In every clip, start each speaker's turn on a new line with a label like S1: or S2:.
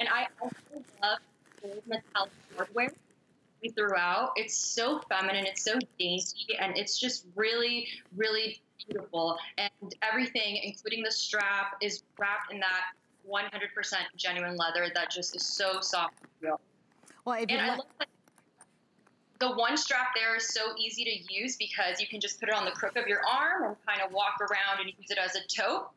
S1: And I also love gold metallic hardware throughout. It's so feminine, it's so dainty, and it's just really, really beautiful. And everything, including the strap, is wrapped in that 100% genuine leather that just is so soft and real. Well, if and I love that the one strap there is so easy to use because you can just put it on the crook of your arm and kind of walk around and use it as a tote.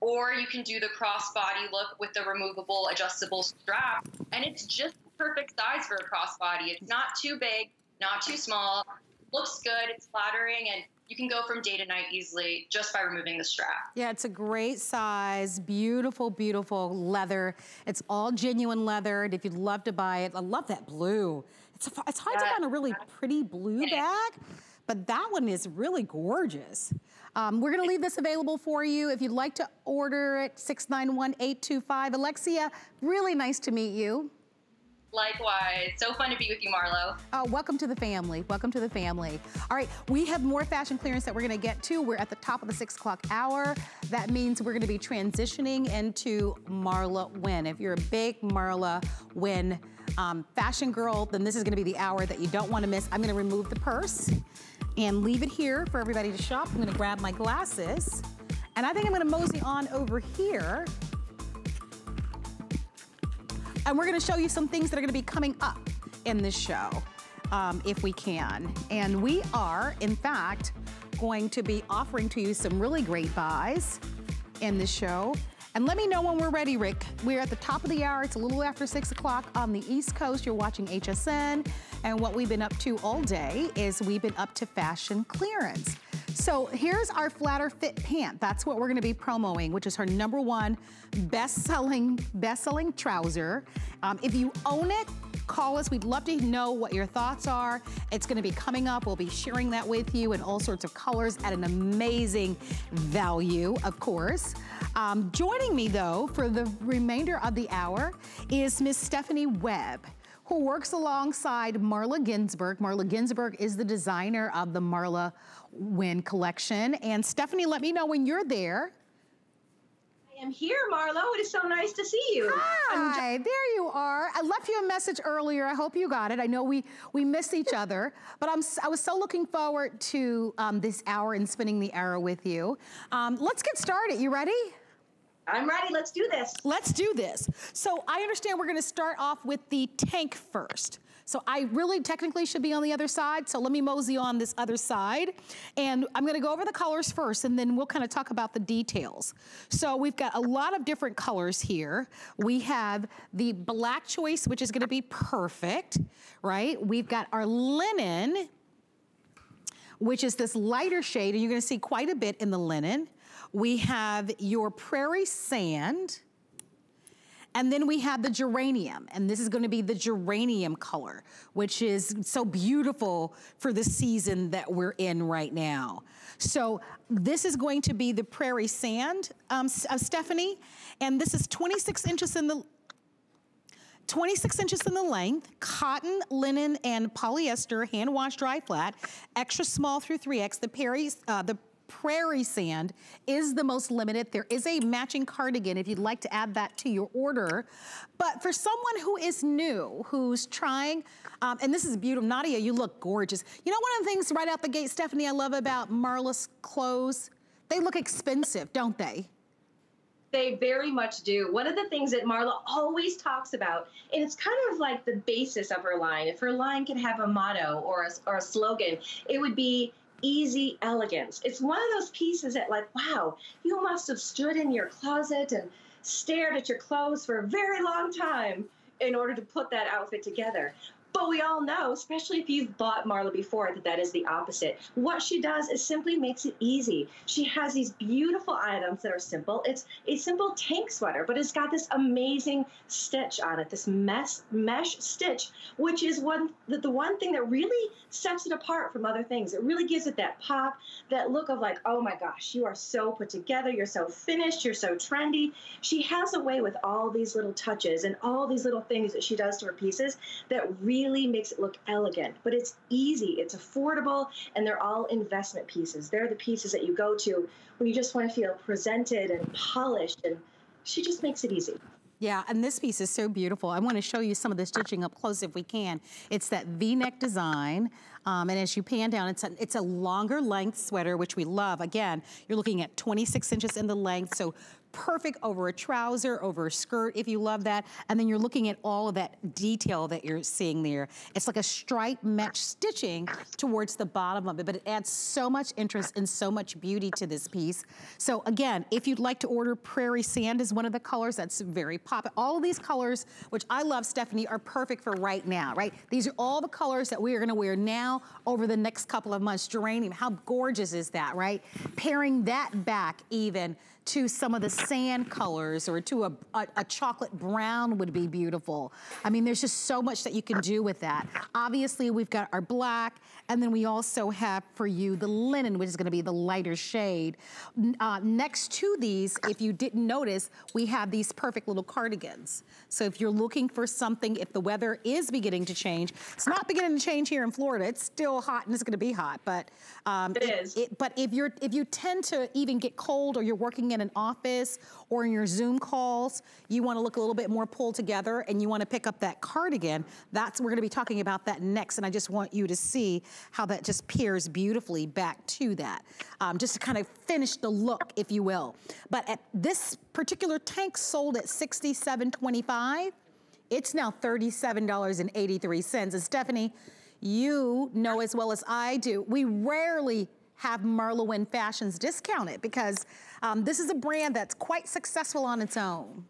S1: Or you can do the crossbody look with the removable adjustable strap. And it's just the perfect size for a crossbody. It's not too big, not too small, looks good, it's flattering, and you can go from day to night easily just by removing the strap.
S2: Yeah, it's a great size, beautiful, beautiful leather. It's all genuine leather, and if you'd love to buy it, I love that blue. It's, a, it's hard to find a really pretty blue bag, but that one is really gorgeous. Um, we're gonna leave this available for you. If you'd like to order it, 691-825. Alexia, really nice to meet you.
S1: Likewise. So fun to be with you, Marlo.
S2: Oh, welcome to the family. Welcome to the family. All right, we have more fashion clearance that we're gonna get to. We're at the top of the six o'clock hour. That means we're gonna be transitioning into Marla Wynne. If you're a big Marla Wynne um, fashion girl, then this is gonna be the hour that you don't wanna miss. I'm gonna remove the purse and leave it here for everybody to shop. I'm gonna grab my glasses. And I think I'm gonna mosey on over here and we're gonna show you some things that are gonna be coming up in this show, um, if we can. And we are, in fact, going to be offering to you some really great buys in this show. And let me know when we're ready, Rick. We're at the top of the hour. It's a little after six o'clock on the East Coast. You're watching HSN. And what we've been up to all day is we've been up to fashion clearance. So here's our flatter fit pant. That's what we're gonna be promoing, which is her number one best-selling best-selling trouser. Um, if you own it, call us. We'd love to know what your thoughts are. It's gonna be coming up. We'll be sharing that with you in all sorts of colors at an amazing value, of course. Um, joining me though for the remainder of the hour is Miss Stephanie Webb who works alongside Marla Ginsburg. Marla Ginsburg is the designer of the Marla Wynne collection. And Stephanie, let me know when you're there.
S3: I am here, Marlo. It is so nice to see you.
S2: Hi, there you are. I left you a message earlier. I hope you got it. I know we, we miss each other, but I'm, I was so looking forward to um, this hour and spending the hour with you. Um, let's get started. You ready?
S3: I'm ready. Let's do this.
S2: Let's do this. So I understand we're going to start off with the tank first. So I really technically should be on the other side. So let me mosey on this other side. And I'm gonna go over the colors first and then we'll kind of talk about the details. So we've got a lot of different colors here. We have the black choice, which is gonna be perfect, right? We've got our linen, which is this lighter shade, and you're gonna see quite a bit in the linen. We have your prairie sand, and then we have the geranium, and this is gonna be the geranium color, which is so beautiful for the season that we're in right now. So this is going to be the prairie sand, um, uh, Stephanie, and this is 26 inches in the 26 inches in the length, cotton, linen, and polyester, hand wash, dry flat, extra small through 3X. The, uh, the prairie sand is the most limited. There is a matching cardigan if you'd like to add that to your order. But for someone who is new, who's trying, um, and this is beautiful, Nadia, you look gorgeous. You know one of the things right out the gate, Stephanie, I love about Marla's clothes? They look expensive, don't they?
S3: They very much do. One of the things that Marla always talks about, and it's kind of like the basis of her line. If her line could have a motto or a, or a slogan, it would be easy elegance. It's one of those pieces that, like, wow, you must have stood in your closet and stared at your clothes for a very long time in order to put that outfit together. But we all know, especially if you've bought Marla before, that that is the opposite. What she does is simply makes it easy. She has these beautiful items that are simple. It's a simple tank sweater, but it's got this amazing stitch on it, this mesh, mesh stitch, which is one the, the one thing that really sets it apart from other things. It really gives it that pop, that look of like, oh my gosh, you are so put together, you're so finished, you're so trendy. She has a way with all these little touches and all these little things that she does to her pieces that really really makes it look elegant, but it's easy, it's affordable, and they're all investment pieces. They're the pieces that you go to when you just want to feel presented and polished, and she just makes it easy.
S2: Yeah, and this piece is so beautiful. I want to show you some of the stitching up close if we can. It's that V-neck design. Um, and as you pan down, it's a, it's a longer length sweater, which we love. Again, you're looking at 26 inches in the length, so perfect over a trouser, over a skirt if you love that. And then you're looking at all of that detail that you're seeing there. It's like a stripe mesh stitching towards the bottom of it, but it adds so much interest and so much beauty to this piece. So again, if you'd like to order Prairie Sand is one of the colors that's very pop. All of these colors, which I love, Stephanie, are perfect for right now, right? These are all the colors that we are gonna wear now over the next couple of months. Geranium, how gorgeous is that, right? Pairing that back even to some of the sand colors or to a, a, a, chocolate brown would be beautiful. I mean, there's just so much that you can do with that. Obviously, we've got our black, and then we also have for you the linen, which is gonna be the lighter shade. Uh, next to these, if you didn't notice, we have these perfect little cardigans. So if you're looking for something, if the weather is beginning to change, it's not beginning to change here in Florida. It's still hot and it's gonna be hot, but
S3: um, it, it is. It,
S2: but if you're if you tend to even get cold or you're working in an office or in your Zoom calls, you wanna look a little bit more pulled together and you wanna pick up that cardigan, that's, we're gonna be talking about that next. And I just want you to see how that just pairs beautifully back to that. Um, just to kind of finish the look, if you will. But at this particular tank sold at $67.25, it's now $37.83. And Stephanie, you know as well as I do, we rarely have Marla Wynne Fashions discounted because um, this is a brand that's quite successful on its own.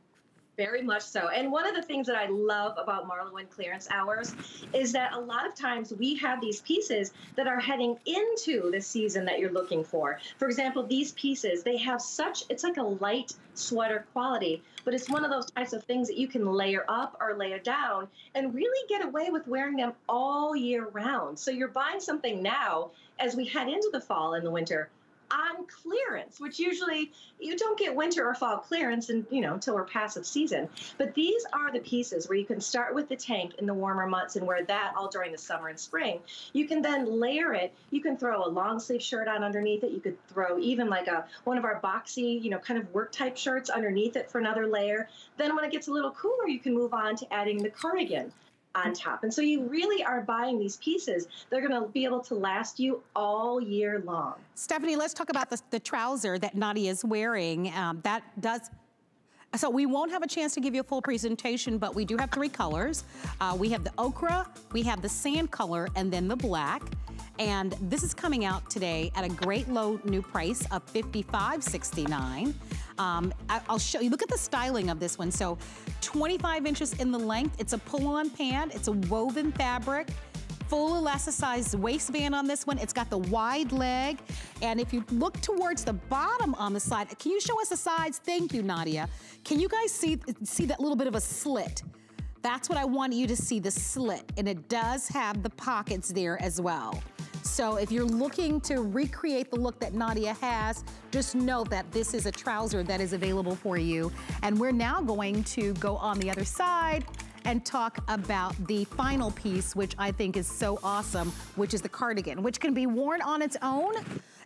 S3: Very much so. And one of the things that I love about Marla Wynne clearance hours is that a lot of times we have these pieces that are heading into the season that you're looking for. For example, these pieces, they have such, it's like a light sweater quality, but it's one of those types of things that you can layer up or layer down and really get away with wearing them all year round. So you're buying something now as we head into the fall and the winter on clearance, which usually you don't get winter or fall clearance and you know until we're past the season. But these are the pieces where you can start with the tank in the warmer months and wear that all during the summer and spring. You can then layer it. You can throw a long sleeve shirt on underneath it. You could throw even like a one of our boxy, you know, kind of work type shirts underneath it for another layer. Then when it gets a little cooler, you can move on to adding the cardigan on top. And so you really are buying these pieces. They're going to be able to last you all year long.
S2: Stephanie, let's talk about the, the trouser that Nadia is wearing. Um, that does so we won't have a chance to give you a full presentation, but we do have three colors. Uh, we have the ochre, we have the sand color, and then the black. And this is coming out today at a great low new price of $55.69. Um, I, will show you, look at the styling of this one. So 25 inches in the length. It's a pull-on pant. It's a woven fabric full elasticized waistband on this one. It's got the wide leg. And if you look towards the bottom on the side, can you show us the sides? Thank you, Nadia. Can you guys see, see that little bit of a slit? That's what I want you to see, the slit. And it does have the pockets there as well. So if you're looking to recreate the look that Nadia has, just know that this is a trouser that is available for you. And we're now going to go on the other side and talk about the final piece, which I think is so awesome, which is the cardigan, which can be worn on its own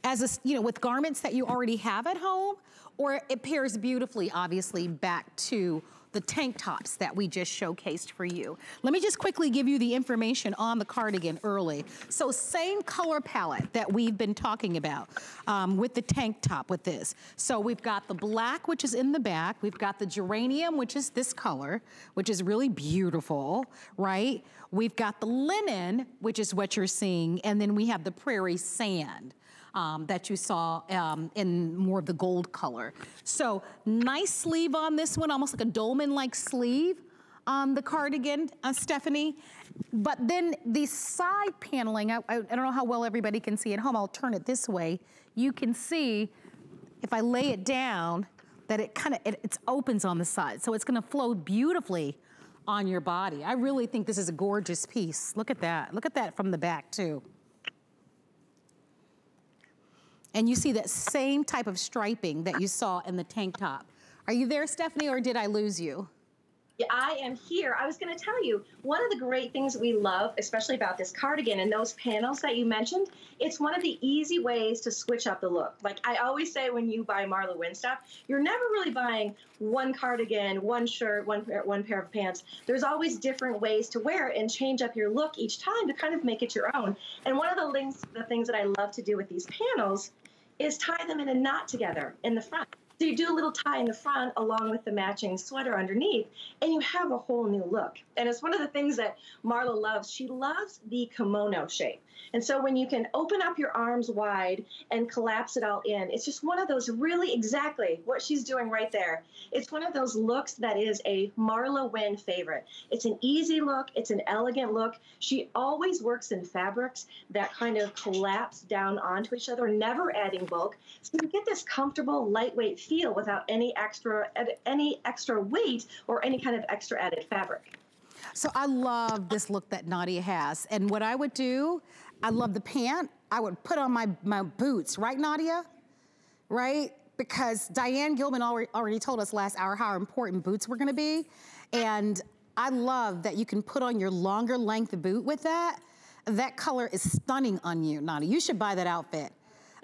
S2: as a, you know, with garments that you already have at home, or it pairs beautifully, obviously, back to the tank tops that we just showcased for you. Let me just quickly give you the information on the cardigan early. So same color palette that we've been talking about um, with the tank top with this. So we've got the black, which is in the back. We've got the geranium, which is this color, which is really beautiful, right? We've got the linen, which is what you're seeing, and then we have the prairie sand um, that you saw um, in more of the gold color. So nice sleeve on this one, almost like a dolman-like sleeve on the cardigan, uh, Stephanie. But then the side paneling, I, I, I don't know how well everybody can see at home. I'll turn it this way. You can see, if I lay it down, that it kind of, it, it opens on the side. So it's gonna flow beautifully on your body. I really think this is a gorgeous piece. Look at that. Look at that from the back too. And you see that same type of striping that you saw in the tank top. Are you there, Stephanie, or did I lose you?
S3: Yeah, I am here. I was going to tell you one of the great things we love, especially about this cardigan and those panels that you mentioned, it's one of the easy ways to switch up the look. Like I always say when you buy Marla stuff, you're never really buying one cardigan, one shirt, one pair, one pair of pants. There's always different ways to wear it and change up your look each time to kind of make it your own. And one of the links, the things that I love to do with these panels is tie them in a knot together in the front. So you do a little tie in the front along with the matching sweater underneath, and you have a whole new look. And it's one of the things that Marla loves. She loves the kimono shape. And so when you can open up your arms wide and collapse it all in, it's just one of those really exactly what she's doing right there. It's one of those looks that is a Marla Wynne favorite. It's an easy look, it's an elegant look. She always works in fabrics that kind of collapse down onto each other, never adding bulk. So you get this comfortable, lightweight feel without any extra any extra weight or any kind of extra added fabric.
S2: So I love this look that Nadia has. And what I would do, I love the pant. I would put on my, my boots, right, Nadia? Right? Because Diane Gilman already, told us last hour how important boots were gonna be. And I love that you can put on your longer length boot with that. That color is stunning on you, Nadia. You should buy that outfit.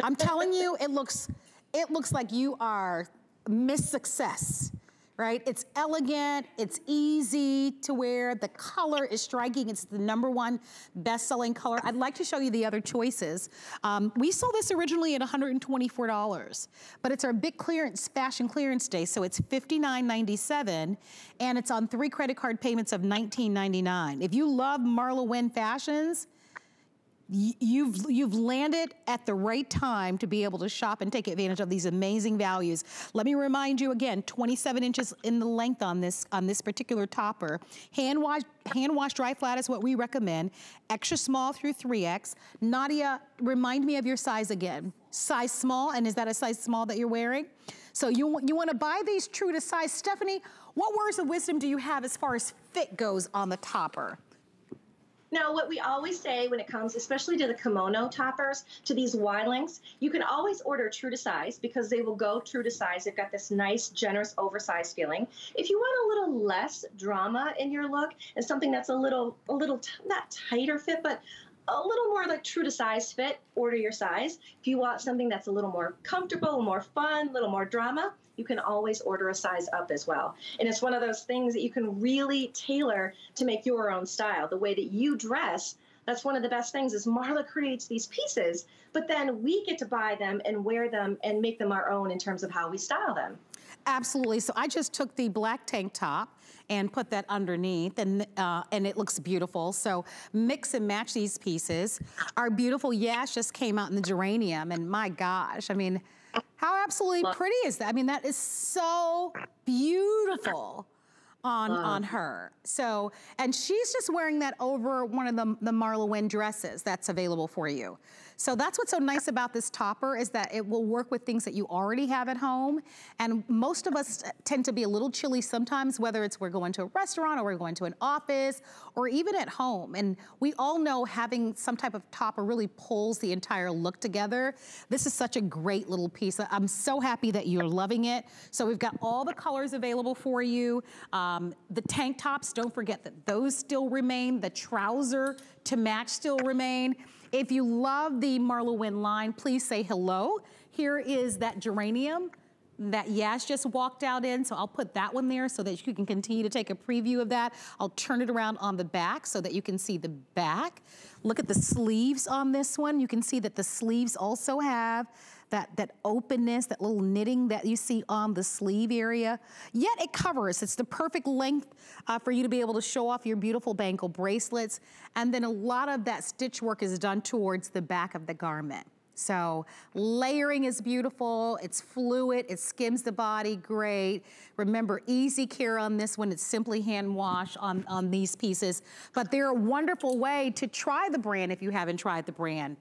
S2: I'm telling you, it looks, it looks like you are Miss Success right? It's elegant, it's easy to wear, the color is striking, it's the number one best-selling color. I'd like to show you the other choices. Um, we sold this originally at $124, but it's our big clearance, fashion clearance day, so it's $59.97, and it's on three credit card payments of $19.99. If you love Marla Wynne fashions, you've you've landed at the right time to be able to shop and take advantage of these amazing values. Let me remind you again, 27 inches in the length on this on this particular topper. Hand wash hand wash dry flat is what we recommend. Extra small through 3X. Nadia, remind me of your size again. Size small, and is that a size small that you're wearing? So you, you wanna buy these true to size. Stephanie, what words of wisdom do you have as far as fit goes on the topper?
S3: Now, what we always say when it comes, especially to the kimono toppers, to these wide lengths, you can always order true to size because they will go true to size. They've got this nice, generous, oversized feeling. If you want a little less drama in your look and something that's a little, a little not tighter fit, but a little more like true to size fit, order your size. If you want something that's a little more comfortable, more fun, a little more drama, you can always order a size up as well. And it's one of those things that you can really tailor to make your own style. The way that you dress, that's one of the best things is Marla creates these pieces, but then we get to buy them and wear them and make them our own in terms of how we style them.
S2: Absolutely. So I just took the black tank top and put that underneath and, uh, and it looks beautiful. So mix and match these pieces. Our beautiful Yash just came out in the geranium and my gosh, I mean, how absolutely pretty is that? I mean, that is so beautiful on, on her. So, and she's just wearing that over one of the, the Marla Wynne dresses that's available for you. So that's what's so nice about this topper is that it will work with things that you already have at home. And most of us tend to be a little chilly sometimes, whether it's we're going to a restaurant or we're going to an office or even at home. And we all know having some type of topper really pulls the entire look together. This is such a great little piece. I'm so happy that you're loving it. So we've got all the colors available for you. Um, the tank tops, don't forget that those still remain. The trouser to match still remain. If you love the Marla Wynne line, please say hello. Here is that geranium that Yash just walked out in, so I'll put that one there so that you can continue to take a preview of that. I'll turn it around on the back so that you can see the back. Look at the sleeves on this one. You can see that the sleeves also have that, that openness, that little knitting that you see on the sleeve area. Yet it covers. It's the perfect length uh, for you to be able to show off your beautiful bangle bracelets. And then a lot of that stitch work is done towards the back of the garment. So layering is beautiful, it's fluid, it skims the body great. Remember, easy care on this one, it's simply hand wash on, on these pieces. But they're a wonderful way to try the brand if you haven't tried the brand.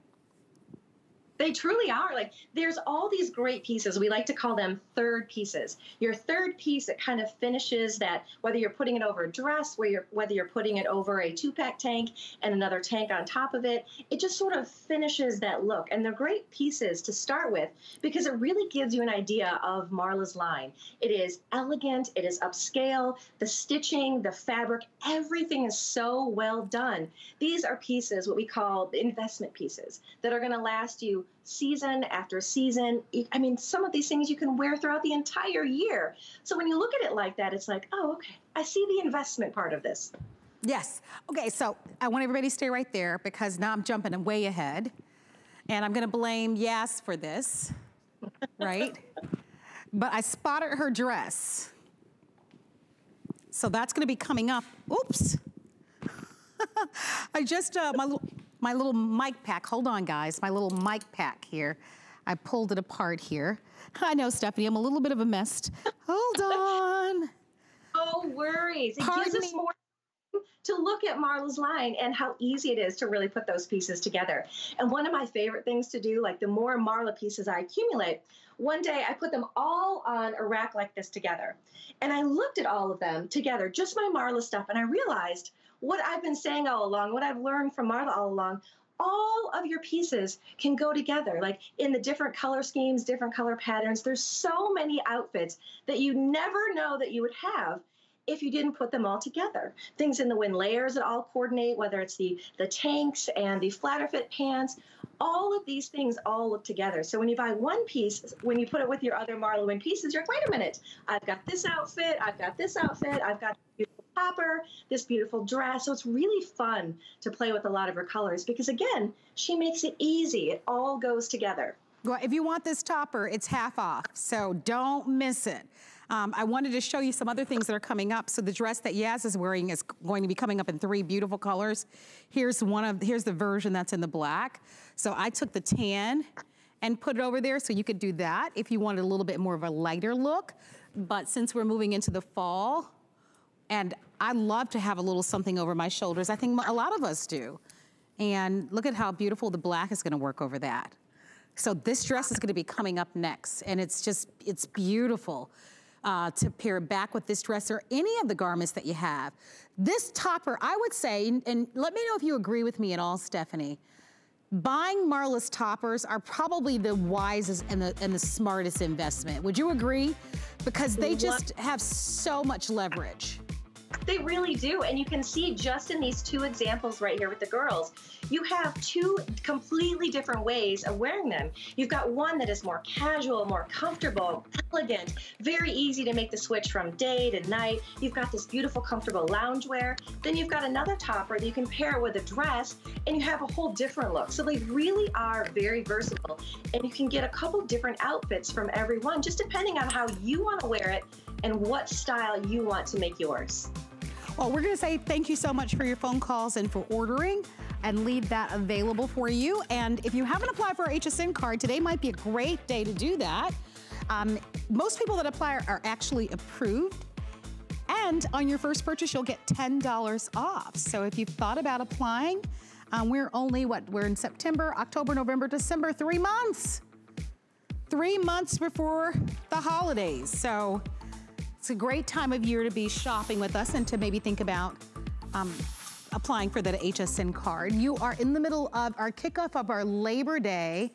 S3: They truly are. Like there's all these great pieces. We like to call them third pieces. Your third piece that kind of finishes that whether you're putting it over a dress, where you're whether you're putting it over a two-pack tank and another tank on top of it, it just sort of finishes that look. And they're great pieces to start with because it really gives you an idea of Marla's line. It is elegant, it is upscale, the stitching, the fabric, everything is so well done. These are pieces, what we call investment pieces, that are going to last you season after season. I mean, some of these things you can wear throughout the entire year. So when you look at it like that, it's like, oh, okay, I see the investment part of this.
S2: Yes. Okay, so I want everybody to stay right there because now I'm jumping way ahead. And I'm gonna blame Yas for this, right? but I spotted her dress. So that's gonna be coming up. Oops. I just, uh, my little, my little mic pack. Hold on, guys. My little mic pack here. I pulled it apart here. I know, Stephanie, I'm a little bit of a mess. Hold on.
S3: No worries. It
S2: Pardon
S3: gives us
S2: me.
S3: more to look at Marla's line and how easy it is to really put those pieces together. And one of my favorite things to do, like the more Marla pieces I accumulate, one day I put them all on a rack like this together. And I looked at all of them together, just my Marla stuff, and I realized what I've been saying all along, what I've learned from Marla all along. All of your pieces can go together, like in the different color schemes, different color patterns. There's so many outfits that you never know that you would have if you didn't put them all together. Things in the Wynne layers that all coordinate, whether it's the, the tanks and the flatter fit pants, all of these things all look together. So when you buy one piece, when you put it with your other Marla Wynne pieces, you're like, wait a minute, I've got this outfit, I've got this outfit, I've got topper, this beautiful dress. So it's really fun to play with a lot of her colors because again, she makes it easy. It all goes together.
S2: Well, if you want this topper, it's half off, so don't miss it. Um, I wanted to show you some other things that are coming up. So the dress that Yaz is wearing is going to be coming up in three beautiful colors. Here's one of, here's the version that's in the black. So I took the tan and put it over there so you could do that if you wanted a little bit more of a lighter look. But since we're moving into the fall, and I love to have a little something over my shoulders. I think a lot of us do. And look at how beautiful the black is gonna work over that. So this dress is gonna be coming up next, and it's just, it's beautiful uh, to pair back with this dress or any of the garments that you have. This topper, I would say, and, and let me know if you agree with me at all, Stephanie, buying Marla's toppers are probably the wisest and the, and the smartest investment. Would you agree? Because they just have so much leverage.
S3: They really do. And you can see just in these two examples right here with the girls, you have two completely different ways of wearing them. You've got one that is more casual, more comfortable, elegant, very easy to make the switch from day to night. You've got this beautiful, comfortable loungewear. Then you've got another topper that you can pair with a dress and you have a whole different look. So they really are very versatile and you can get a couple different outfits from every one, just depending on how you want to wear it and what style you want to make yours.
S2: Well, we're gonna say thank you so much for your phone calls and for ordering and leave that available for you. And if you haven't applied for our HSN card, today might be a great day to do that. Um, most people that apply are actually approved. And on your first purchase, you'll get $10 off. So if you've thought about applying, um, we're only, what, we're in September, October, November, December, three months. Three months before the holidays. So it's a great time of year to be shopping with us and to maybe think about um, applying for that HSN card. You are in the middle of our kickoff of our Labor Day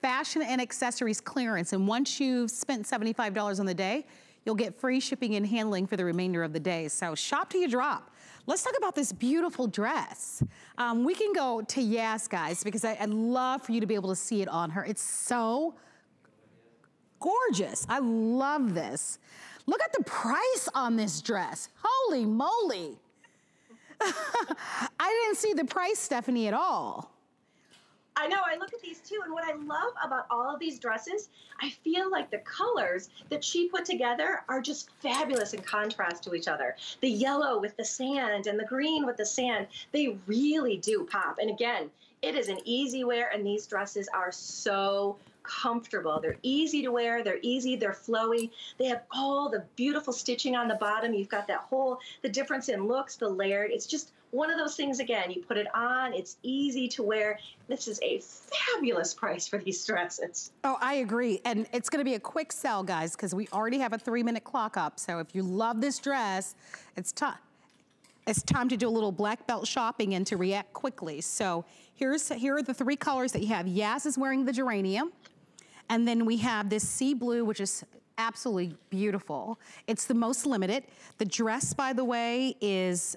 S2: fashion and accessories clearance. And once you've spent $75 on the day, you'll get free shipping and handling for the remainder of the day. So shop till you drop. Let's talk about this beautiful dress. Um, we can go to Yas, guys, because I, I'd love for you to be able to see it on her. It's so gorgeous. I love this. Look at the price on this dress. Holy moly. I didn't see the price, Stephanie, at all.
S3: I know, I look at these too, and what I love about all of these dresses, I feel like the colors that she put together are just fabulous in contrast to each other. The yellow with the sand and the green with the sand, they really do pop. And again, it is an easy wear, and these dresses are so comfortable. They're easy to wear. They're easy. They're flowy. They have all the beautiful stitching on the bottom. You've got that whole, the difference in looks, the layered. It's just one of those things again. You put it on, it's easy to wear. This is a fabulous price for these dresses.
S2: Oh, I agree. And it's gonna be a quick sell, guys, because we already have a three minute clock up. So if you love this dress, it's time. It's time to do a little black belt shopping and to react quickly. So here's here are the three colors that you have. Yaz is wearing the geranium. And then we have this sea blue, which is absolutely beautiful. It's the most limited. The dress, by the way, is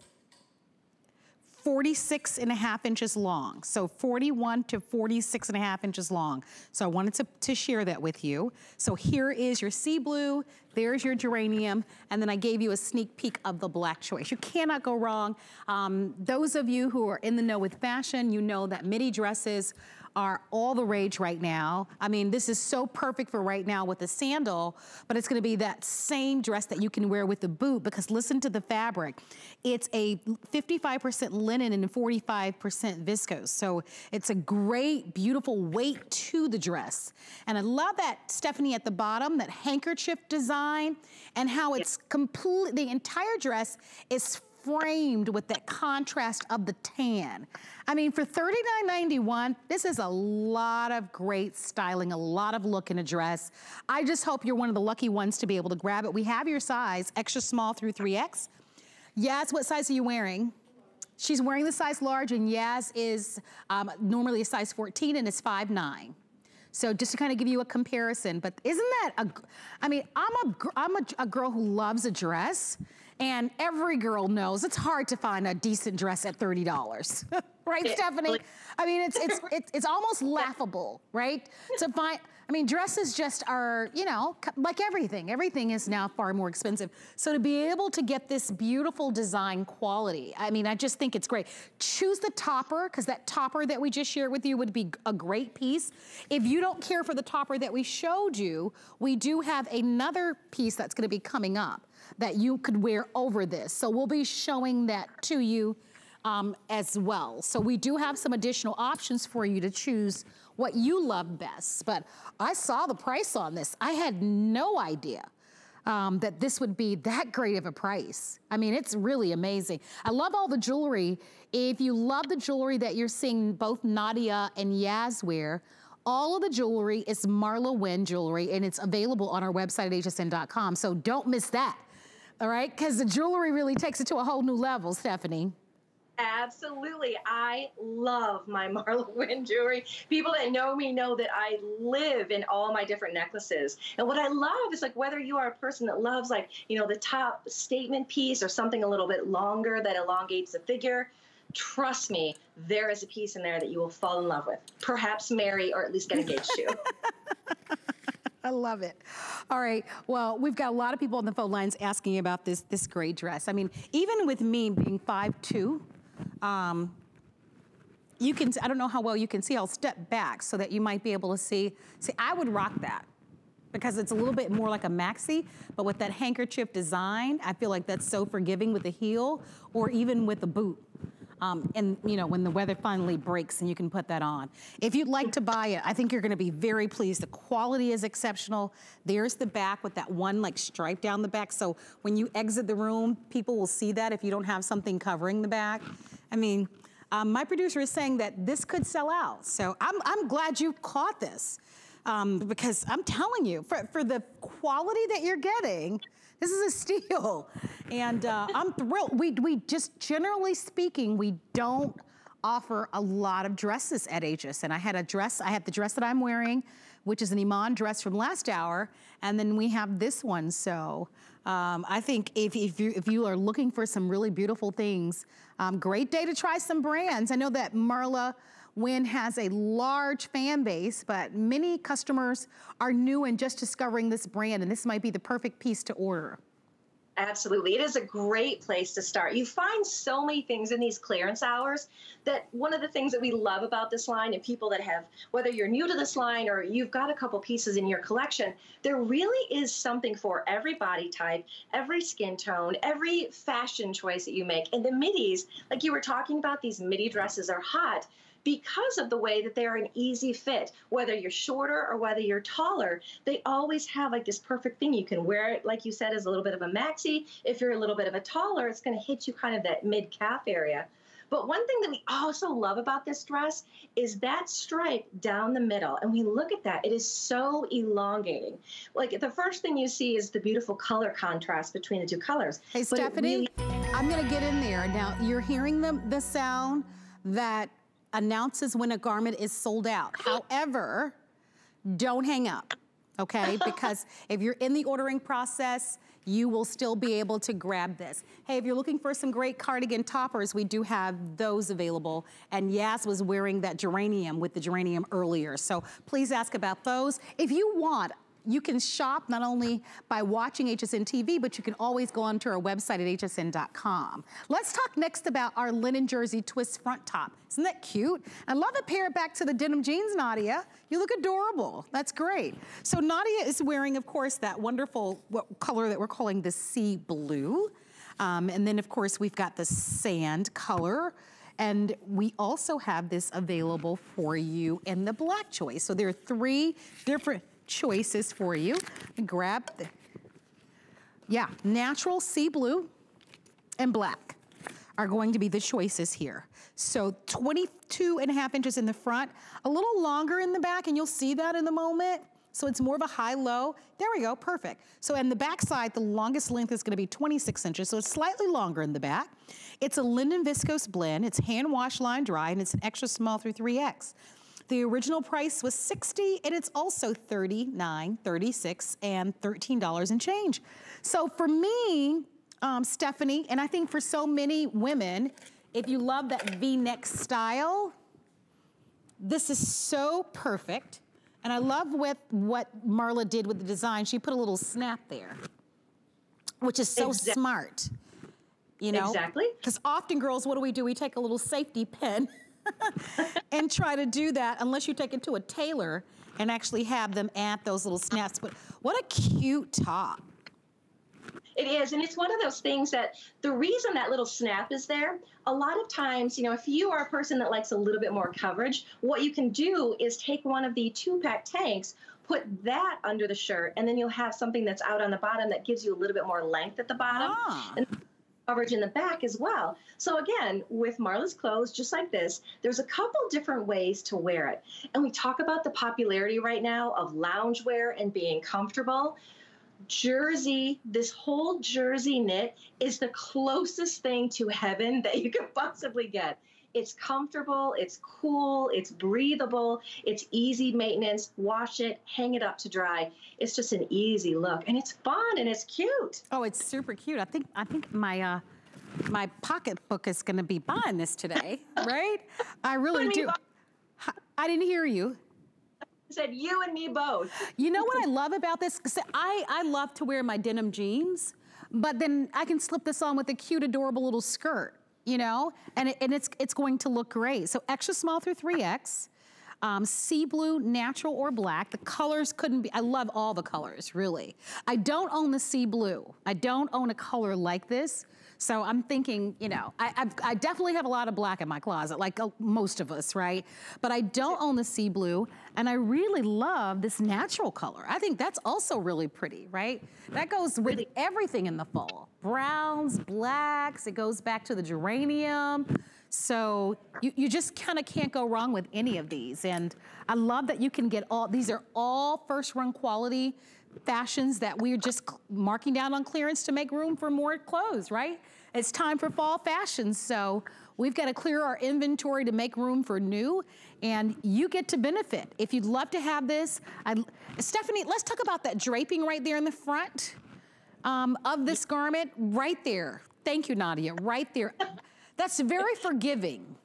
S2: 46 and a half inches long. So 41 to 46 and a half inches long. So I wanted to, to share that with you. So here is your sea blue, there's your geranium, and then I gave you a sneak peek of the black choice. You cannot go wrong. Um, those of you who are in the know with fashion, you know that midi dresses are all the rage right now. I mean, this is so perfect for right now with the sandal, but it's gonna be that same dress that you can wear with the boot because listen to the fabric. It's a 55% linen and 45% viscose. So it's a great, beautiful weight to the dress. And I love that, Stephanie, at the bottom, that handkerchief design and how it's complete, the entire dress is framed with that contrast of the tan. I mean, for $39.91, this is a lot of great styling, a lot of look in a dress. I just hope you're one of the lucky ones to be able to grab it. We have your size, extra small through 3X. Yaz, what size are you wearing? She's wearing the size large and Yaz is um, normally a size 14 and is 5'9". So just to kind of give you a comparison, but isn't that a, I mean, I'm a, I'm a, a girl who loves a dress and every girl knows it's hard to find a decent dress at $30. right, yeah, Stephanie? I mean, it's, it's, it's, it's almost laughable, right? To find, I mean, dresses just are, you know, like everything. Everything is now far more expensive. So to be able to get this beautiful design quality, I mean, I just think it's great. Choose the topper, because that topper that we just shared with you would be a great piece. If you don't care for the topper that we showed you, we do have another piece that's gonna be coming up that you could wear over this. So we'll be showing that to you um, as well. So we do have some additional options for you to choose what you love best. But I saw the price on this. I had no idea. Um, that this would be that great of a price. I mean, it's really amazing. I love all the jewelry. If you love the jewelry that you're seeing both Nadia and Yaz wear, all of the jewelry is Marla Wynne jewelry and it's available on our website at hsn.com. So don't miss that all right? Because the jewelry really takes it to a whole new level, Stephanie.
S3: Absolutely. I love my Marla Wynne jewelry. People that know me know that I live in all my different necklaces. And what I love is like whether you are a person that loves like, you know, the top statement piece or something a little bit longer that elongates the figure, trust me, there is a piece in there that you will fall in love with. Perhaps marry or at least get engaged to.
S2: I love it. All right. Well, we've got a lot of people on the phone lines asking about this this gray dress. I mean, even with me being 5'2", um, you can, I don't know how well you can see, I'll step back so that you might be able to see. See, I would rock that because it's a little bit more like a maxi, but with that handkerchief design, I feel like that's so forgiving with the heel or even with the boot um, and you know, when the weather finally breaks and you can put that on. If you'd like to buy it, I think you're gonna be very pleased. The quality is exceptional. There's the back with that one like stripe down the back. So when you exit the room, people will see that if you don't have something covering the back. I mean, um, my producer is saying that this could sell out. So I'm, I'm glad you caught this. Um, because I'm telling you, for, for the quality that you're getting, this is a steal. And uh, I'm thrilled. We, we just, generally speaking, we don't offer a lot of dresses at Aegis. And I had a dress, I have the dress that I'm wearing, which is an Iman dress from last hour. And then we have this one. So um, I think if, if, you, if you are looking for some really beautiful things, um, great day to try some brands. I know that Marla Wynne has a large fan base, but many customers are new and just discovering this brand, and this might be the perfect piece to order.
S3: Absolutely. It is a great place to start. You find so many things in these clearance hours that one of the things that we love about this line and people that have, whether you're new to this line or you've got a couple pieces in your collection, there really is something for every body type, every skin tone, every fashion choice that you make. And the midis, like you were talking about, these midi dresses are hot because of the way that they're an easy fit. Whether you're shorter or whether you're taller, they always have like this perfect thing. You can wear it, like you said, as a little bit of a maxi. If you're a little bit of a taller, it's going to hit you kind of that mid calf area. But one thing that we also love about this dress is that stripe down the middle. And we look at that, it is so elongating. Like the first thing you see is the beautiful color contrast between the two colors.
S2: Hey, Stephanie, really I'm gonna get in there. Now, you're hearing the, the sound that announces when a garment is sold out. However, don't hang up, okay? Because if you're in the ordering process, you will still be able to grab this. Hey, if you're looking for some great cardigan toppers, we do have those available. And Yas was wearing that geranium with the geranium earlier. So please ask about those. If you want you can shop not only by watching HSN TV, but you can always go onto our website at hsn.com. Let's talk next about our linen jersey twist front top. Isn't that cute? I love to pair back to the denim jeans, Nadia. You look adorable. That's great. So Nadia is wearing, of course, that wonderful color that we're calling the sea blue. Um, and then, of course, we've got the sand color. And we also have this available for you in the black choice. So there are three different choices for you. Grab the, yeah, natural sea blue and black are going to be the choices here. So 22 and a half inches in the front, a little longer in the back, and you'll see that in a moment. So it's more of a high-low. There we go, perfect. So in the back side, the longest length is gonna be 26 inches, so it's slightly longer in the back. It's a linen viscose blend. It's hand wash, line dry, and it's an extra small through 3X. The original price was 60 and it's also 39, 36, and $13 and change. So for me, um, Stephanie, and I think for so many women, if you love that V-neck style, this is so perfect. And I love with what Marla did with the design. She put a little snap there, which is so exactly. smart. You know?
S3: Exactly.
S2: Because often girls, what do we do? We take a little safety pin and try to do that unless you take it to a tailor and actually have them add those little snaps. But what a cute top.
S3: It is, and it's one of those things that the reason that little snap is there, a lot of times, you know, if you are a person that likes a little bit more coverage, what you can do is take one of the two pack tanks, put that under the shirt, and then you'll have something that's out on the bottom that gives you a little bit more length at the bottom. Ah. And coverage in the back as well. So again, with Marla's clothes, just like this, there's a couple different ways to wear it. And we talk about the popularity right now of loungewear and being comfortable. Jersey, this whole jersey knit is the closest thing to heaven that you could possibly get. It's comfortable, it's cool, it's breathable, it's easy maintenance. Wash it, hang it up to dry. It's just an easy look, and it's fun and it's cute.
S2: Oh, it's super cute. I think I think my uh, my pocketbook is going to be buying this today, right? I really do. I didn't hear you
S3: said you and me both.
S2: You know what I love about this? I, I love to wear my denim jeans, but then I can slip this on with a cute, adorable little skirt you know, and, it, and it's, it's going to look great. So extra small through 3X. Um, sea blue, natural or black. The colors couldn't be, I love all the colors, really. I don't own the sea blue. I don't own a color like this. So I'm thinking, you know, I, I've, i definitely have a lot of black in my closet, like uh, most of us, right? But I don't own the sea blue, and I really love this natural color. I think that's also really pretty, right? That goes with everything in the fall. Browns, blacks, it goes back to the geranium. So you, you just kind of can't go wrong with any of these. And I love that you can get all, these are all first run quality fashions that we're just marking down on clearance to make room for more clothes, right? It's time for fall fashions, so we've got to clear our inventory to make room for new, and you get to benefit. If you'd love to have this, I, Stephanie, let's talk about that draping right there in the front um, of this garment, right there. Thank you, Nadia, right there. That's very forgiving.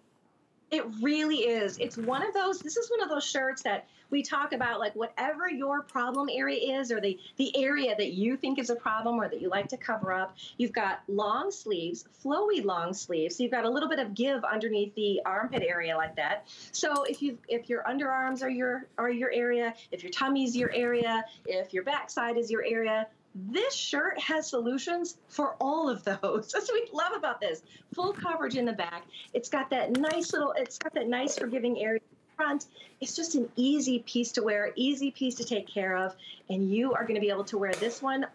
S3: It really is. It's one of those, this is one of those shirts that we talk about like whatever your problem area is or the, the area that you think is a problem or that you like to cover up. You've got long sleeves, flowy long sleeves. So you've got a little bit of give underneath the armpit area like that. So if you if your underarms are your are your area, if your tummy's your area, if your backside is your area, this shirt has solutions for all of those. That's what we love about this. Full coverage in the back. It's got that nice little, it's got that nice forgiving area in the front. It's just an easy piece to wear, easy piece to take care of, and you are going to be able to wear this one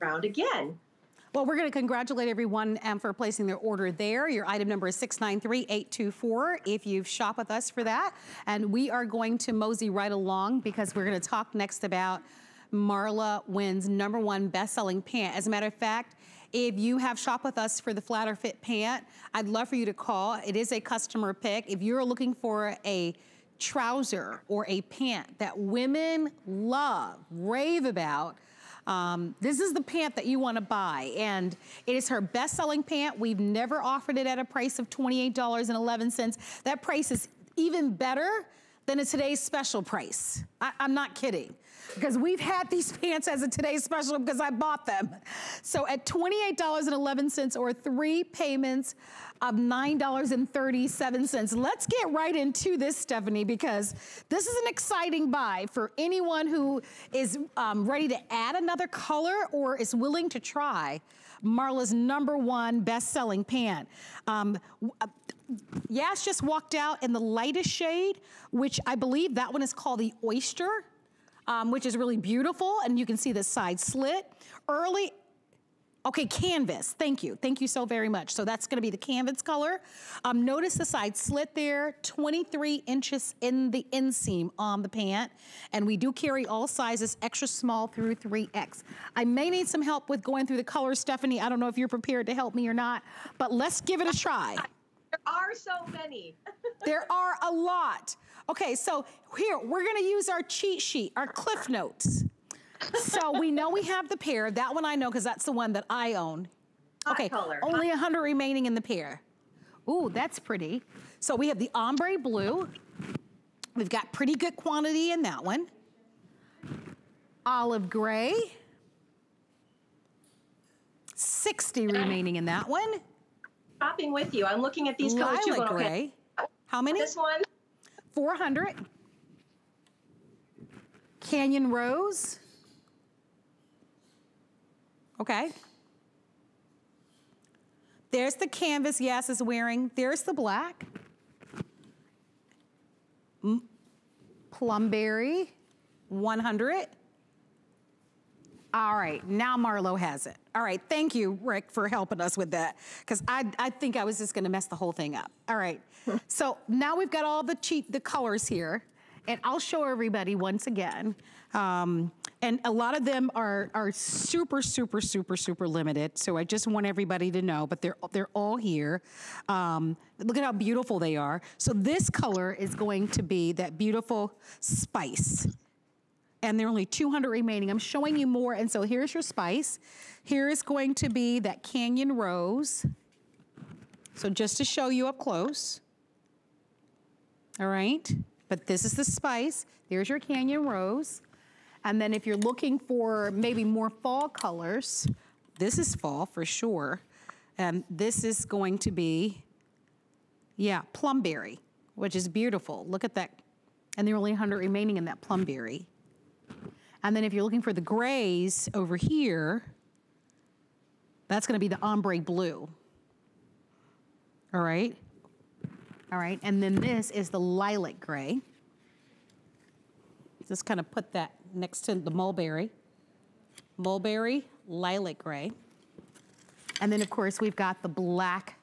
S3: around again.
S2: Well, we're going to congratulate everyone um, for placing their order there. Your item number is 693824 if you've shopped with us for that. And we are going to mosey right along because we're going to talk next about Marla Wynne's number one best-selling pant. As a matter of fact, if you have shopped with us for the flatter fit pant, I'd love for you to call. It is a customer pick. If you're looking for a trouser or a pant that women love, rave about, um, this is the pant that you wanna buy. And it is her best-selling pant. We've never offered it at a price of $28.11. That price is even better than a today's special price. I, I'm not kidding because we've had these pants as a today's special because I bought them. So at $28.11 or three payments of $9.37. Let's get right into this, Stephanie, because this is an exciting buy for anyone who is um, ready to add another color or is willing to try Marla's number one best-selling pant. Um, Yas just walked out in the lightest shade, which I believe that one is called the Oyster um, which is really beautiful. And you can see the side slit. Early, Okay, canvas, thank you. Thank you so very much. So that's gonna be the canvas color. Um, notice the side slit there, 23 inches in the inseam on the pant. And we do carry all sizes, extra small through 3X. I may need some help with going through the colors, Stephanie. I don't know if you're prepared to help me or not, but let's give it a try.
S3: There are so many.
S2: there are a lot. Okay, so here, we're gonna use our cheat sheet, our cliff notes. so we know we have the pear. That one I know because that's the one that I own. Okay, only 100 remaining in the pear. Ooh, that's pretty. So we have the ombre blue. We've got pretty good quantity in that one. Olive gray. 60 remaining in that one.
S3: Shopping with you. I'm looking at these colors
S2: Lilac gray. Okay. How many?
S3: This one.
S2: 400. Canyon Rose. Okay. There's the canvas Yas is wearing. There's the black. Plumberry, 100. All right, now Marlo has it. All right, thank you, Rick, for helping us with that, because I, I think I was just gonna mess the whole thing up. All right, so now we've got all the cheat, the colors here, and I'll show everybody once again. Um, and a lot of them are, are super, super, super, super limited. So I just want everybody to know, but they're, they're all here. Um, look at how beautiful they are. So this color is going to be that beautiful spice and there are only 200 remaining. I'm showing you more, and so here's your spice. Here is going to be that Canyon Rose. So just to show you up close. All right, but this is the spice. There's your Canyon Rose. And then if you're looking for maybe more fall colors, this is fall for sure. And this is going to be, yeah, plumberry, which is beautiful. Look at that. And there are only 100 remaining in that plumberry. And then if you're looking for the grays over here, that's gonna be the ombre blue. All right? All right, and then this is the lilac gray. Just kind of put that next to the mulberry. Mulberry, lilac gray. And then of course we've got the black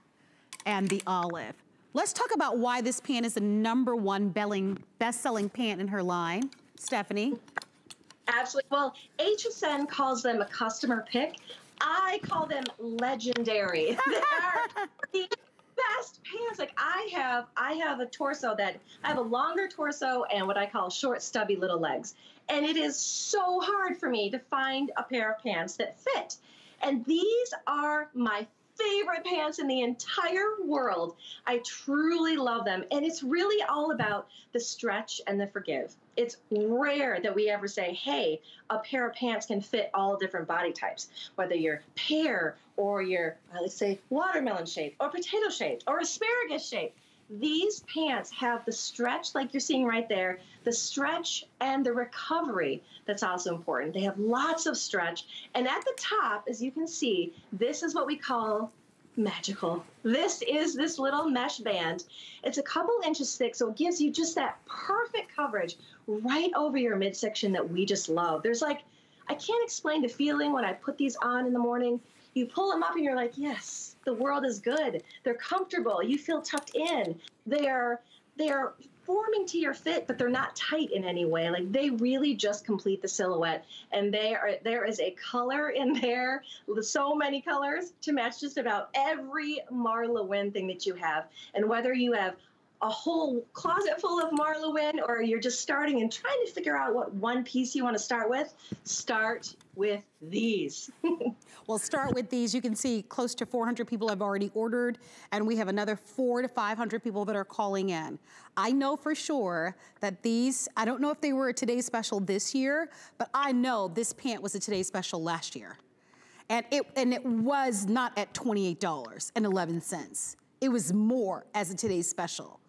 S2: and the olive. Let's talk about why this pant is the number one best-selling pant in her line. Stephanie.
S3: Absolutely. Well, HSN calls them a customer pick. I call them legendary. they are the best pants. Like I have, I have a torso that I have a longer torso and what I call short, stubby little legs. And it is so hard for me to find a pair of pants that fit. And these are my favorite pants in the entire world. I truly love them. And it's really all about the stretch and the forgive. It's rare that we ever say, hey, a pair of pants can fit all different body types, whether you're pear or you're, uh, let's say, watermelon shaped or potato shaped or asparagus shaped. these pants have the stretch, like you're seeing right there, the stretch and the recovery that's also important. They have lots of stretch. And at the top, as you can see, this is what we call magical. This is this little mesh band. It's a couple inches thick, so it gives you just that perfect coverage right over your midsection that we just love. There's like, I can't explain the feeling when I put these on in the morning. You pull them up and you're like, yes, the world is good. They're comfortable. You feel tucked in. They're they're forming to your fit, but they're not tight in any way. Like they really just complete the silhouette. And they are there is a color in there, so many colors to match just about every Marla Wynne thing that you have. And whether you have a whole closet full of Marla Wynne or you're just starting and trying to figure out what one piece you want to start with, start with these.
S2: well, start with these. You can see close to 400 people have already ordered, and we have another four to 500 people that are calling in. I know for sure that these, I don't know if they were a Today's Special this year, but I know this pant was a Today's Special last year. And it, and it was not at $28.11. It was more as a Today's Special.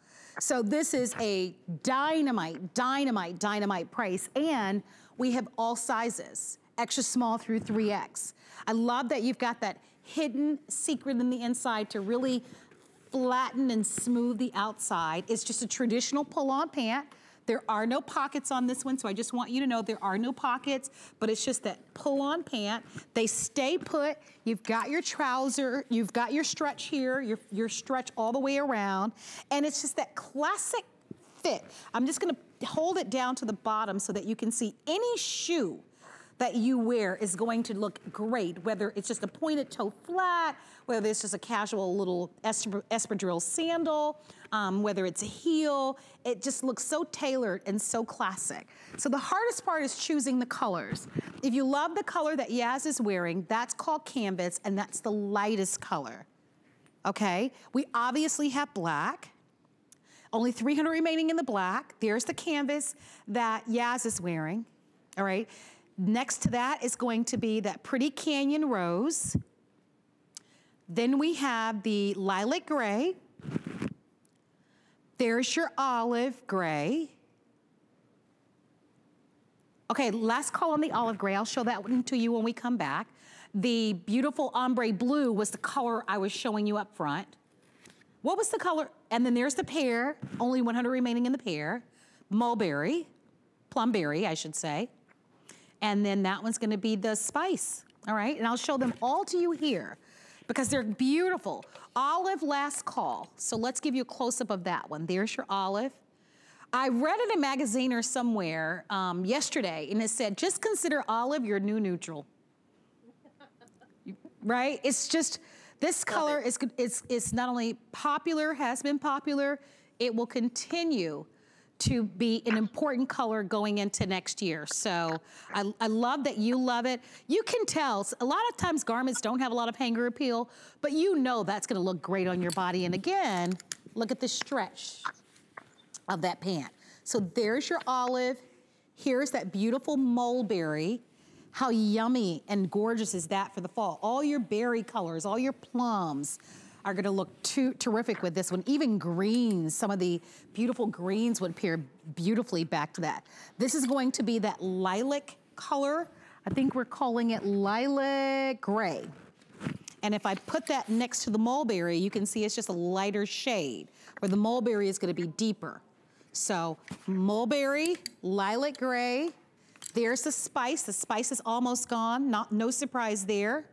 S2: So this is a dynamite, dynamite, dynamite price. And we have all sizes, extra small through 3X. I love that you've got that hidden secret in the inside to really flatten and smooth the outside. It's just a traditional pull-on pant. There are no pockets on this one, so I just want you to know there are no pockets, but it's just that pull-on pant. They stay put. You've got your trouser, you've got your stretch here, your, your stretch all the way around, and it's just that classic fit. I'm just gonna hold it down to the bottom so that you can see any shoe that you wear is going to look great, whether it's just a pointed toe flat, whether it's just a casual little espadrille sandal, um, whether it's a heel, it just looks so tailored and so classic. So the hardest part is choosing the colors. If you love the color that Yaz is wearing, that's called canvas and that's the lightest color, okay? We obviously have black, only 300 remaining in the black. There's the canvas that Yaz is wearing, all right? Next to that is going to be that pretty canyon rose. Then we have the lilac gray. There's your olive gray. Okay, last call on the olive gray. I'll show that one to you when we come back. The beautiful ombre blue was the color I was showing you up front. What was the color? And then there's the pear, only 100 remaining in the pear. Mulberry, plumberry, I should say. And then that one's gonna be the spice, all right? And I'll show them all to you here because they're beautiful. Olive last call. So let's give you a close-up of that one. There's your olive. I read in a magazine or somewhere um, yesterday and it said, just consider olive your new neutral. right? It's just, this color is, it's, is not only popular, has been popular, it will continue to be an important color going into next year. So I, I, love that you love it. You can tell, a lot of times garments don't have a lot of hanger appeal, but you know that's gonna look great on your body. And again, look at the stretch of that pant. So there's your olive. Here's that beautiful mulberry. How yummy and gorgeous is that for the fall? All your berry colors, all your plums, are gonna look too, terrific with this one. Even greens, some of the beautiful greens would pair beautifully back to that. This is going to be that lilac color. I think we're calling it lilac gray. And if I put that next to the mulberry, you can see it's just a lighter shade, where the mulberry is gonna be deeper. So mulberry, lilac gray, there's the spice. The spice is almost gone, not, no surprise there.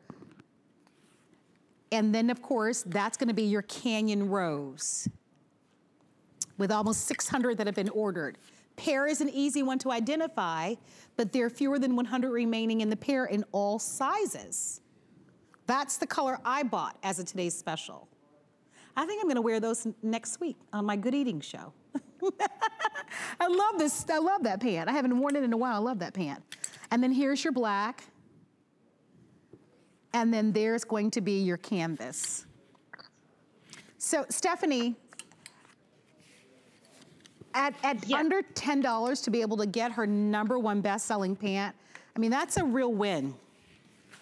S2: And then of course, that's gonna be your Canyon Rose with almost 600 that have been ordered. Pear is an easy one to identify, but there are fewer than 100 remaining in the pear in all sizes. That's the color I bought as a today's special. I think I'm gonna wear those next week on my good eating show. I love this, I love that pant. I haven't worn it in a while, I love that pant. And then here's your black. And then there's going to be your canvas. So Stephanie, at, at yeah. under $10 to be able to get her number one best-selling pant, I mean, that's a real win.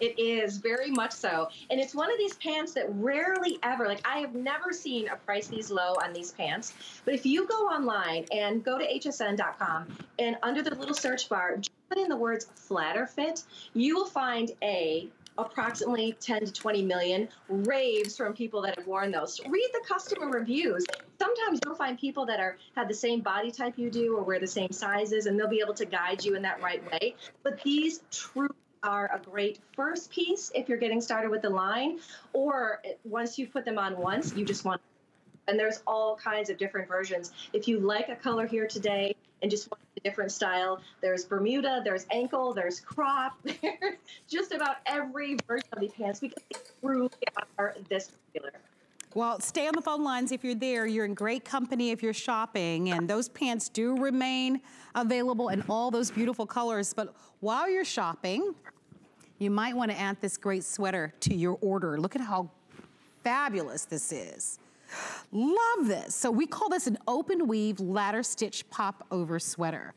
S3: It is very much so. And it's one of these pants that rarely ever, like I have never seen a price these low on these pants. But if you go online and go to hsn.com and under the little search bar, put in the words flatter fit, you will find a approximately 10 to 20 million raves from people that have worn those. Read the customer reviews. Sometimes you'll find people that are have the same body type you do or wear the same sizes and they'll be able to guide you in that right way. But these truly are a great first piece if you're getting started with the line or once you put them on once, you just want and there's all kinds of different versions. If you like a color here today, and just want a different style. There's Bermuda, there's ankle, there's crop, there's just about every version of these pants because they truly are this popular.
S2: Well, stay on the phone lines if you're there. You're in great company if you're shopping, and those pants do remain available in all those beautiful colors. But while you're shopping, you might want to add this great sweater to your order. Look at how fabulous this is. Love this. So we call this an open weave ladder stitch pop over sweater.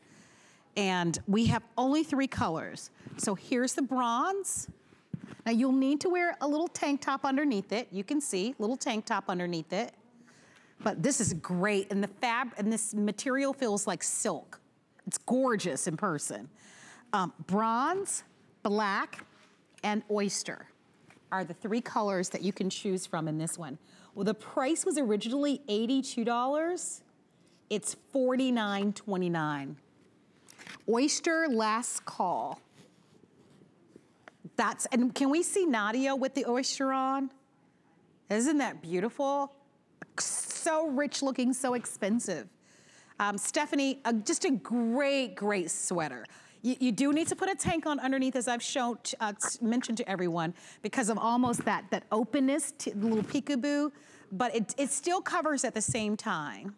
S2: And we have only three colors. So here's the bronze. Now you'll need to wear a little tank top underneath it. You can see, little tank top underneath it. But this is great, and the fab, and this material feels like silk. It's gorgeous in person. Um, bronze, black, and oyster are the three colors that you can choose from in this one. Well, the price was originally $82. It's $49.29. Oyster last call. That's, and can we see Nadia with the oyster on? Isn't that beautiful? So rich looking, so expensive. Um, Stephanie, uh, just a great, great sweater. You, you, do need to put a tank on underneath, as I've shown, uh, mentioned to everyone, because of almost that, that openness, little peekaboo, but it, it still covers at the same time.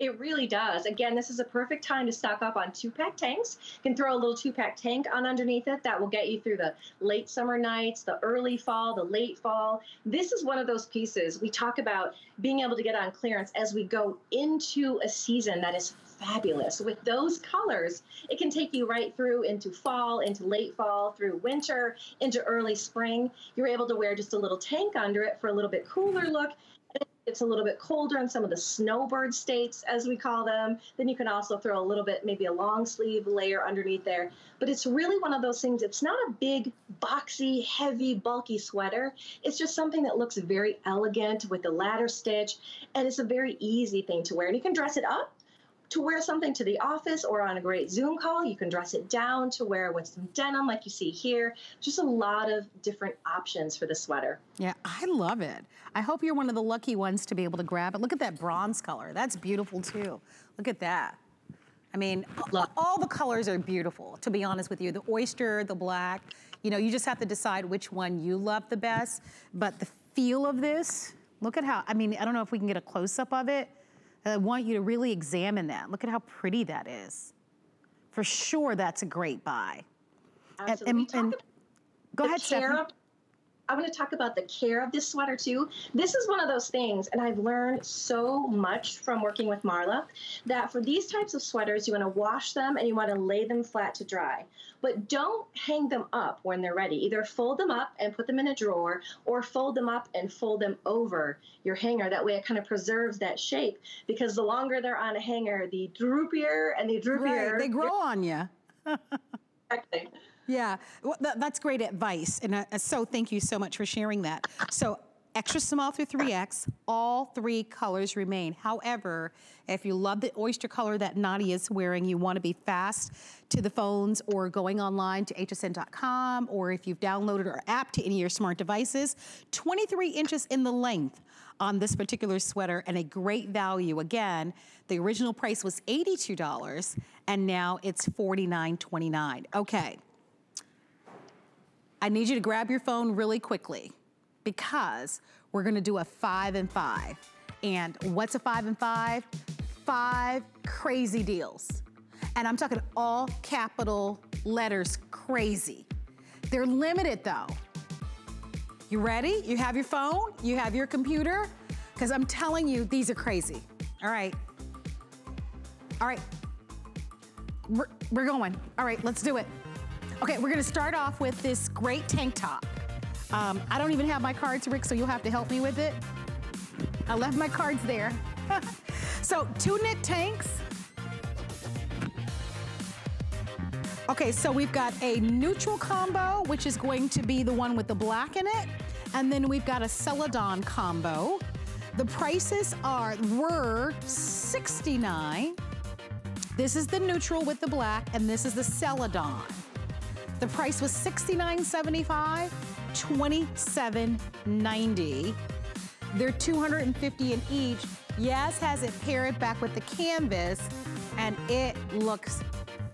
S3: It really does. Again, this is a perfect time to stock up on two-pack tanks. You can throw a little two-pack tank on underneath it. That will get you through the late summer nights, the early fall, the late fall. This is one of those pieces we talk about being able to get on clearance as we go into a season that is fabulous. With those colors, it can take you right through into fall, into late fall, through winter, into early spring. You're able to wear just a little tank under it for a little bit cooler look it's a little bit colder in some of the snowbird states, as we call them. Then you can also throw a little bit, maybe a long sleeve layer underneath there. But it's really one of those things, it's not a big, boxy, heavy, bulky sweater. It's just something that looks very elegant with the ladder stitch, and it's a very easy thing to wear. And you can dress it up to wear something to the office or on a great Zoom call. You can dress it down to wear with some denim like you see here. Just a lot of different options for the sweater.
S2: Yeah, I love it. I hope you're one of the lucky ones to be able to grab it. Look at that bronze color. That's beautiful too. Look at that. I mean, all the colors are beautiful, to be honest with you. The oyster, the black, you know, you just have to decide which one you love the best. But the feel of this, look at how, I mean, I don't know if we can get a close-up of it. I want you to really examine that. Look at how pretty that is. For sure, that's a great buy.
S3: Absolutely. And, and, and
S2: go ahead, Stephanie.
S3: I want to talk about the care of this sweater too. This is one of those things, and I've learned so much from working with Marla that for these types of sweaters, you want to wash them and you want to lay them flat to dry. But don't hang them up when they're ready. Either fold them up and put them in a drawer or fold them up and fold them over your hanger. That way it kind of preserves that shape because the longer they're on a hanger, the droopier and the droopier.
S2: Right, they grow on you.
S3: exactly.
S2: Yeah, well, that's great advice. And uh, so thank you so much for sharing that. So extra small through 3X, all three colors remain. However, if you love the oyster color that Nadia is wearing, you want to be fast to the phones or going online to hsn.com, or if you've downloaded our app to any of your smart devices, 23 inches in the length on this particular sweater and a great value. Again, the original price was $82 and now it's $49.29. Okay. I need you to grab your phone really quickly because we're gonna do a five and five. And what's a five and five? Five crazy deals. And I'm talking all capital letters crazy. They're limited though. You ready? You have your phone? You have your computer? Because I'm telling you, these are crazy. All right. All right. We're, we're going. All right, let's do it. Okay, we're gonna start off with this great tank top. Um, I don't even have my cards, Rick, so you'll have to help me with it. I left my cards there. so two knit tanks. Okay, so we've got a neutral combo, which is going to be the one with the black in it. And then we've got a Celadon combo. The prices are, were 69. This is the neutral with the black, and this is the Celadon. The price was $69.75, $27.90. They're 250 in each. Yaz has it paired back with the canvas, and it looks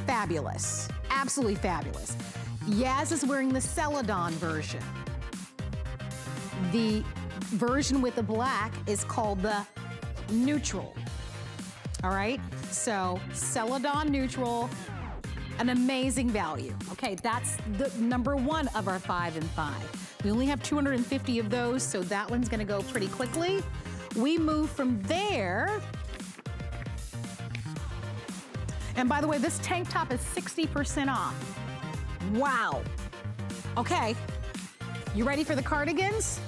S2: fabulous, absolutely fabulous. Yaz is wearing the Celadon version. The version with the black is called the neutral. All right, so Celadon neutral, an amazing value. Okay, that's the number one of our five and five. We only have 250 of those, so that one's gonna go pretty quickly. We move from there. And by the way, this tank top is 60% off. Wow. Okay, you ready for the cardigans?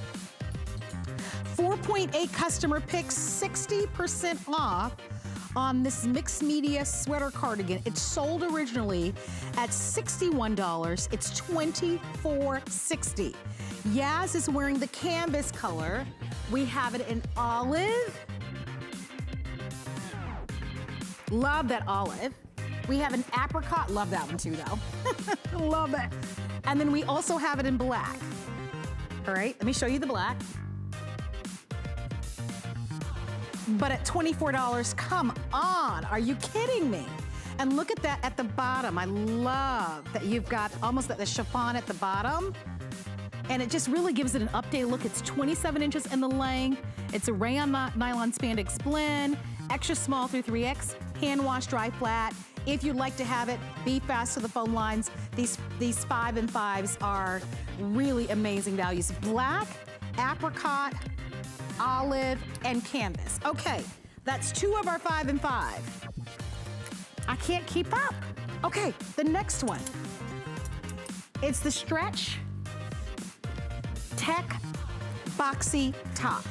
S2: 4.8 customer picks, 60% off on this mixed media sweater cardigan. It's sold originally at $61. It's $24.60. Yaz is wearing the canvas color. We have it in olive. Love that olive. We have an apricot. Love that one too, though. Love it. And then we also have it in black. All right, let me show you the black. But at $24, come on, are you kidding me? And look at that at the bottom. I love that you've got almost the chiffon at the bottom. And it just really gives it an updated look. It's 27 inches in the length. It's a rayon nylon spandex blend, extra small through 3X, hand wash, dry flat. If you'd like to have it, be fast to the phone lines. These, these five and fives are really amazing values. Black, apricot, olive, and canvas. Okay, that's two of our five and five. I can't keep up. Okay, the next one. It's the Stretch Tech Boxy Top.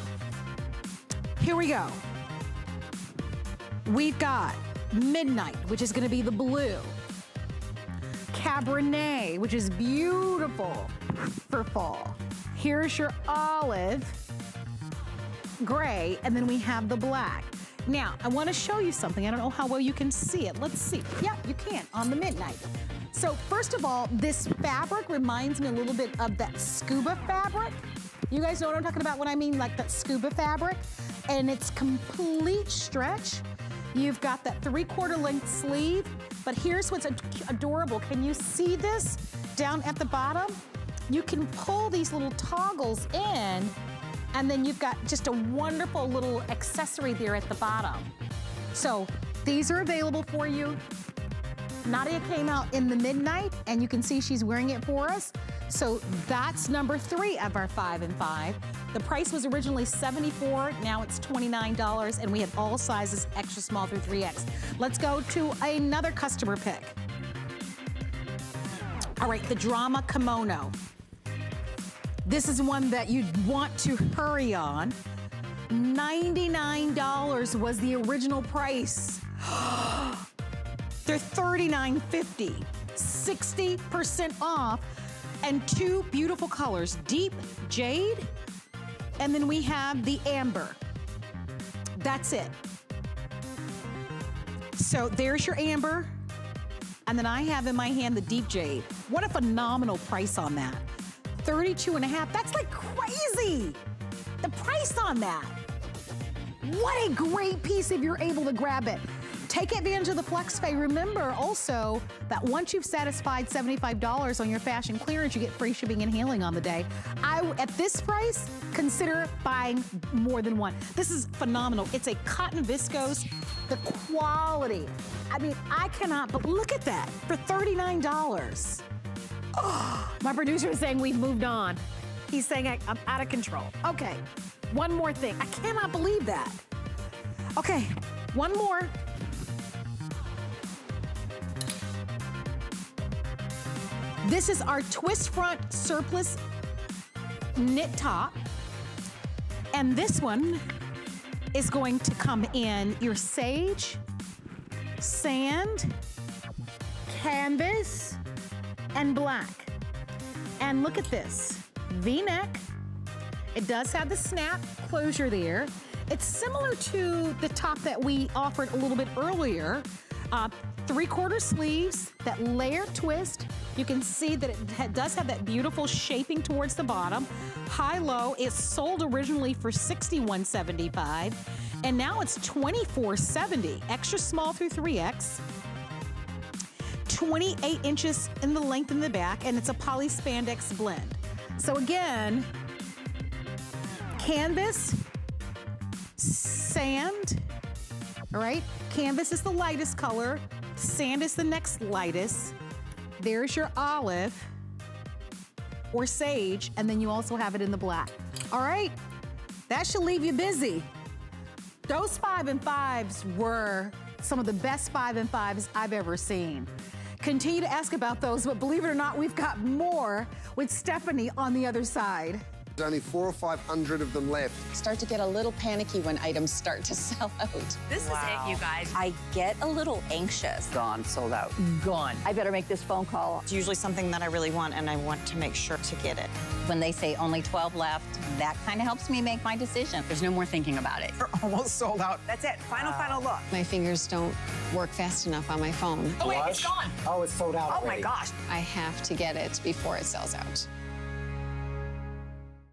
S2: Here we go. We've got Midnight, which is gonna be the blue. Cabernet, which is beautiful for fall. Here's your olive, gray, and then we have the black. Now, I wanna show you something. I don't know how well you can see it. Let's see. Yeah, you can on the midnight. So first of all, this fabric reminds me a little bit of that scuba fabric. You guys know what I'm talking about when I mean like that scuba fabric? And it's complete stretch. You've got that three quarter length sleeve, but here's what's ad adorable. Can you see this down at the bottom? You can pull these little toggles in and then you've got just a wonderful little accessory there at the bottom. So these are available for you. Nadia came out in the midnight and you can see she's wearing it for us. So that's number three of our five and five. The price was originally 74, now it's $29 and we have all sizes extra small through 3X. Let's go to another customer pick. All right, the drama kimono. This is one that you'd want to hurry on. $99 was the original price. They're $39.50, 60% off, and two beautiful colors, deep jade, and then we have the amber. That's it. So there's your amber, and then I have in my hand the deep jade. What a phenomenal price on that. 32 and a half. That's like crazy. The price on that. What a great piece if you're able to grab it. Take advantage of the FlexPay. Remember also that once you've satisfied $75 on your fashion clearance, you get free shipping and handling on the day. I, at this price, consider buying more than one. This is phenomenal. It's a cotton viscose. The quality. I mean, I cannot, but look at that for $39. My producer is saying we've moved on. He's saying I, I'm out of control. Okay, one more thing. I cannot believe that. Okay, one more. This is our twist front surplus knit top. And this one is going to come in your sage, sand, canvas, and black. And look at this, V-neck. It does have the snap closure there. It's similar to the top that we offered a little bit earlier. Uh, three quarter sleeves, that layer twist. You can see that it does have that beautiful shaping towards the bottom. High-low is sold originally for $61.75 and now it's $24.70. Extra small through 3X. 28 inches in the length in the back and it's a poly spandex blend. So again, canvas, sand, all right? Canvas is the lightest color, sand is the next lightest. There's your olive or sage, and then you also have it in the black. All right, that should leave you busy. Those five and fives were some of the best five and fives I've ever seen. Continue to ask about those, but believe it or not, we've got more with Stephanie on the other side.
S4: There's only four or 500 of them left.
S5: Start to get a little panicky when items start to sell out.
S6: This wow. is it, you guys.
S5: I get a little anxious.
S7: Gone, sold out.
S6: Gone.
S5: I better make this phone call.
S6: It's usually something that I really want, and I want to make sure to get it.
S5: When they say only 12 left, that kind of helps me make my decision. There's no more thinking about it.
S7: We're almost sold out.
S6: That's it. Final, final look.
S5: My fingers don't work fast enough on my phone.
S6: Oh, wait, it's gone.
S7: Oh, it's sold out.
S6: Oh, already. my gosh.
S5: I have to get it before it sells out.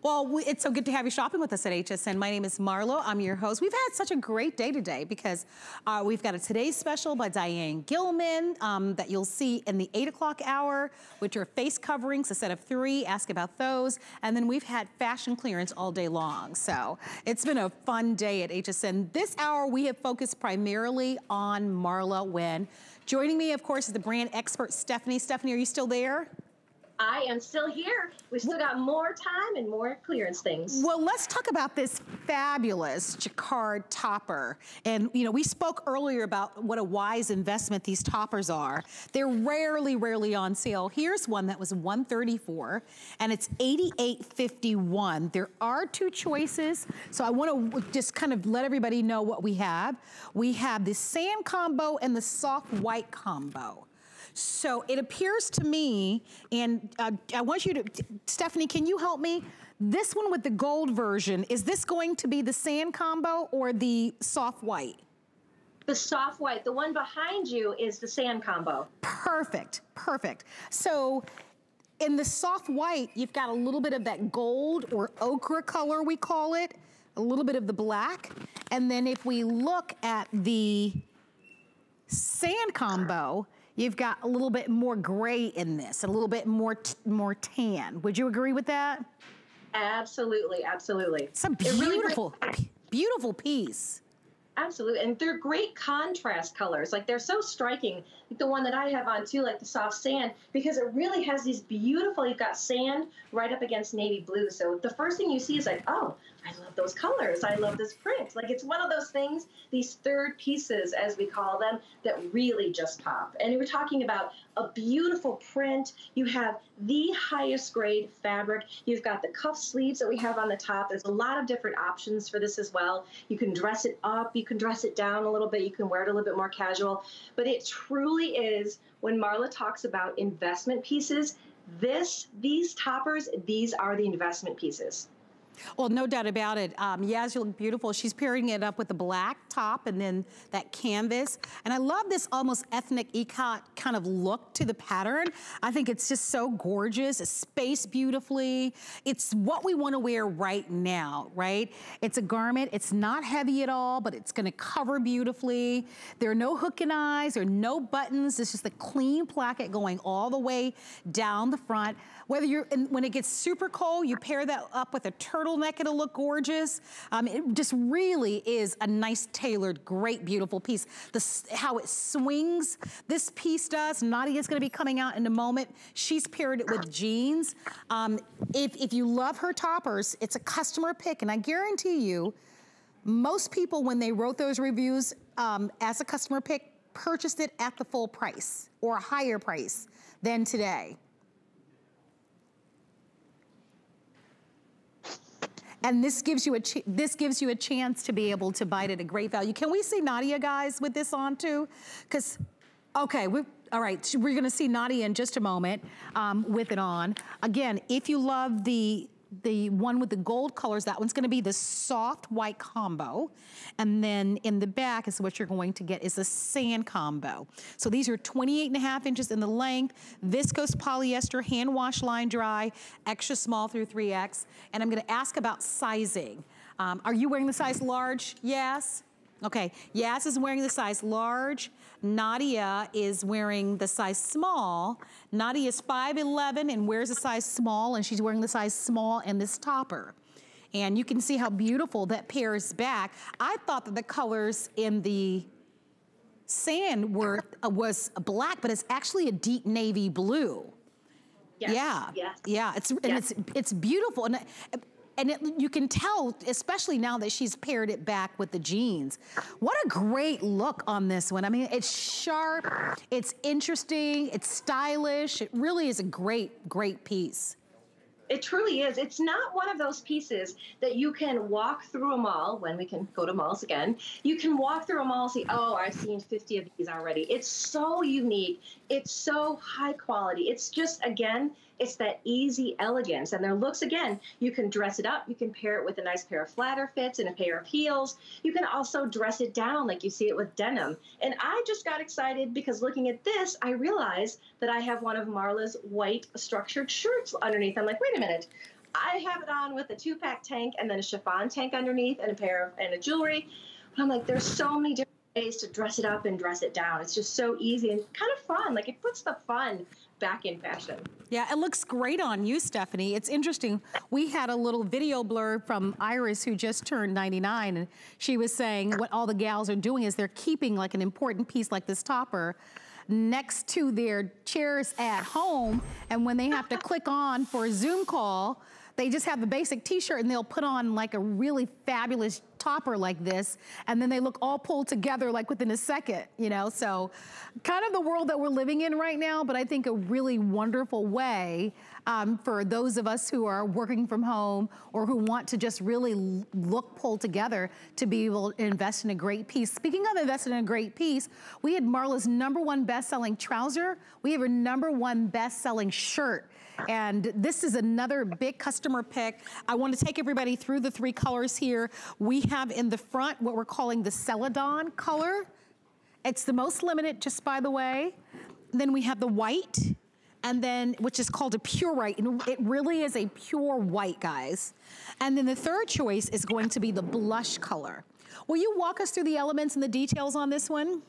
S2: Well, it's so good to have you shopping with us at HSN. My name is Marlo. I'm your host. We've had such a great day today because uh, we've got a Today's Special by Diane Gilman um, that you'll see in the 8 o'clock hour, which are face coverings, a set of three. Ask about those. And then we've had fashion clearance all day long. So it's been a fun day at HSN. This hour, we have focused primarily on Marla Wynne. Joining me, of course, is the brand expert, Stephanie. Stephanie, are you still there?
S3: I am still here. We still got more time and more clearance things.
S2: Well, let's talk about this fabulous jacquard topper. And, you know, we spoke earlier about what a wise investment these toppers are. They're rarely, rarely on sale. Here's one that was 134 and it's 88.51. There are two choices. So I want to just kind of let everybody know what we have. We have the sand combo and the soft white combo. So it appears to me, and uh, I want you to, Stephanie, can you help me? This one with the gold version, is this going to be the sand combo or the soft white?
S3: The soft white, the one behind you is the sand combo.
S2: Perfect, perfect. So in the soft white, you've got a little bit of that gold or ochre color, we call it, a little bit of the black. And then if we look at the sand combo, you've got a little bit more gray in this, a little bit more more tan. Would you agree with that?
S3: Absolutely, absolutely.
S2: It's a beautiful, really beautiful piece.
S3: Absolutely, and they're great contrast colors. Like they're so striking. Like the one that I have on too, like the soft sand, because it really has these beautiful. You've got sand right up against navy blue. So the first thing you see is like, oh, I love those colors. I love this print. Like it's one of those things, these third pieces, as we call them, that really just pop. And we're talking about a beautiful print. You have the highest grade fabric. You've got the cuff sleeves that we have on the top. There's a lot of different options for this as well. You can dress it up, you can dress it down a little bit, you can wear it a little bit more casual. But it truly is, when Marla talks about investment pieces, this, these toppers, these are the investment pieces.
S2: Well, no doubt about it. Um, Yaz, you look beautiful. She's pairing it up with the black top and then that canvas. And I love this almost ethnic ikat kind of look to the pattern. I think it's just so gorgeous. It's spaced beautifully. It's what we want to wear right now, right? It's a garment. It's not heavy at all, but it's going to cover beautifully. There are no hook and eyes. There are no buttons. It's just a clean placket going all the way down the front. Whether you're, in, when it gets super cold, you pair that up with a turtleneck, it'll look gorgeous. Um, it just really is a nice tailored, great, beautiful piece. The, how it swings, this piece does. Nadia's gonna be coming out in a moment. She's paired it with jeans. Um, if, if you love her toppers, it's a customer pick, and I guarantee you, most people, when they wrote those reviews um, as a customer pick, purchased it at the full price or a higher price than today. And this gives you a this gives you a chance to be able to buy it at a great value. Can we see Nadia guys with this on too? Because okay, we all right, we're gonna see Nadia in just a moment um, with it on. Again, if you love the the one with the gold colors, that one's gonna be the soft white combo. And then in the back is what you're going to get is a sand combo. So these are 28 and a half inches in the length, viscose polyester, hand wash, line dry, extra small through 3X. And I'm gonna ask about sizing. Um, are you wearing the size large? Yes? Okay, Yas is wearing the size large. Nadia is wearing the size small. Nadia is 5'11 and wears a size small and she's wearing the size small and this topper. And you can see how beautiful that pairs back. I thought that the colors in the sand were uh, was black, but it's actually a deep navy blue.
S3: Yes,
S2: yeah,
S3: yes.
S2: yeah. It's and
S3: yes.
S2: it's it's beautiful, and and it, you can tell, especially now that she's paired it back with the jeans. What a great look on this one. I mean, it's sharp, it's interesting, it's stylish. It really is a great, great piece.
S3: It truly is. It's not one of those pieces that you can walk through a mall when we can go to malls again. You can walk through a mall and see, oh, I've seen 50 of these already. It's so unique. It's so high quality. It's just, again, it's that easy elegance. And their looks, again, you can dress it up. You can pair it with a nice pair of flatter fits and a pair of heels. You can also dress it down like you see it with denim. And I just got excited because looking at this, I realized that I have one of Marla's white structured shirts underneath. I'm like, wait a minute. I have it on with a two pack tank and then a chiffon tank underneath and a pair of and a jewelry. But I'm like, there's so many different ways to dress it up and dress it down. It's just so easy and kind of fun. Like it puts the fun back in fashion.
S2: Yeah, it looks great on you, Stephanie. It's interesting. We had a little video blur from Iris who just turned 99 and she was saying what all the gals are doing is they're keeping like an important piece like this topper next to their chairs at home and when they have to click on for a Zoom call, they just have a basic t-shirt and they'll put on like a really fabulous topper like this and then they look all pulled together like within a second, you know? So kind of the world that we're living in right now, but I think a really wonderful way um, for those of us who are working from home or who want to just really look pulled together to be able to invest in a great piece. Speaking of investing in a great piece, we had Marla's number one best-selling trouser. We have her number one best-selling shirt. And this is another big customer pick. I want to take everybody through the three colors here. We have in the front what we're calling the Celadon color. It's the most limited, just by the way. Then we have the white, and then, which is called a pure white. And it really is a pure white, guys. And then the third choice is going to be the blush color. Will you walk us through the elements and the details on this one?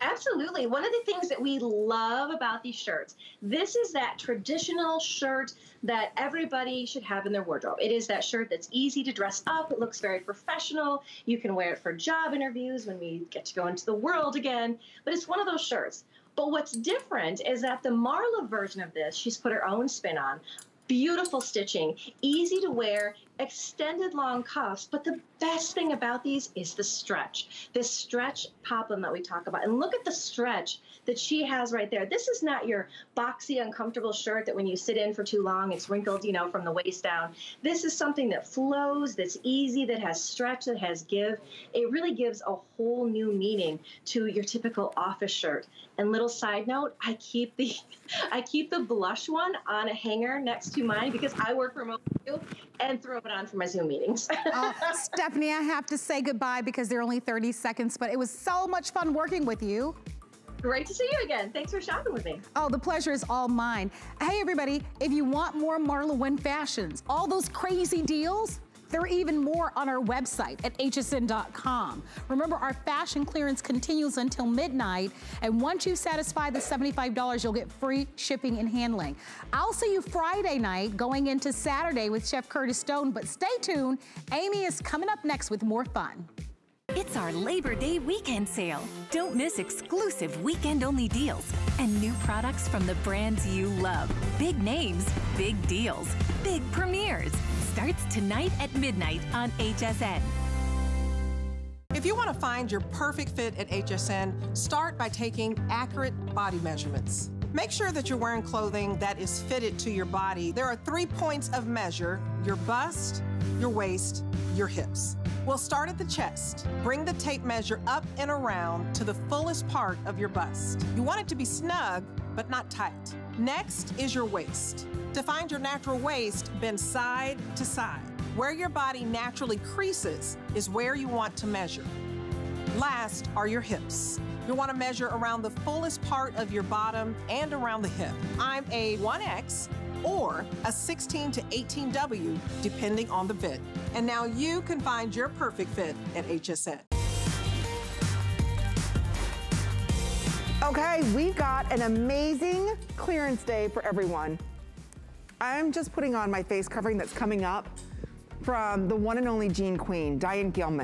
S3: Absolutely. One of the things that we love about these shirts, this is that traditional shirt that everybody should have in their wardrobe. It is that shirt that's easy to dress up. It looks very professional. You can wear it for job interviews when we get to go into the world again. But it's one of those shirts. But what's different is that the Marla version of this, she's put her own spin on. Beautiful stitching, easy to wear, extended long cuffs. But the best thing about these is the stretch, this stretch poplin that we talk about. And look at the stretch that she has right there. This is not your boxy, uncomfortable shirt that when you sit in for too long, it's wrinkled, you know, from the waist down. This is something that flows, that's easy, that has stretch, that has give. It really gives a whole new meaning to your typical office shirt. And little side note, I keep the I keep the blush one on a hanger next to mine because I work remote too and throw it on for my Zoom meetings.
S2: uh, Stephanie, I have to say goodbye because they're only 30 seconds, but it was so much fun working with you.
S3: Great to see you again. Thanks for shopping with me.
S2: Oh, the pleasure is all mine. Hey, everybody, if you want more Marla Wynne fashions, all those crazy deals, there are even more on our website at hsn.com. Remember, our fashion clearance continues until midnight, and once you satisfy the $75, you'll get free shipping and handling. I'll see you Friday night going into Saturday with Chef Curtis Stone, but stay tuned. Amy is coming up next with more fun.
S8: It's our Labor Day weekend sale. Don't miss exclusive weekend only deals and new products from the brands you love. Big names, big deals, big premieres. Starts tonight at midnight on HSN.
S9: If you want to find your perfect fit at HSN, start by taking accurate body measurements. Make sure that you're wearing clothing that is fitted to your body. There are three points of measure your bust, your waist, your hips. We'll start at the chest. Bring the tape measure up and around to the fullest part of your bust. You want it to be snug, but not tight. Next is your waist. To find your natural waist, bend side to side. Where your body naturally creases is where you want to measure. Last are your hips. You'll want to measure around the fullest part of your bottom and around the hip. I'm a 1X or a 16 to 18W, depending on the fit. And now you can find your perfect fit at HSN.
S10: Okay, we've got an amazing clearance day for everyone. I'm just putting on my face covering that's coming up from the one and only Jean Queen, Diane Gilman.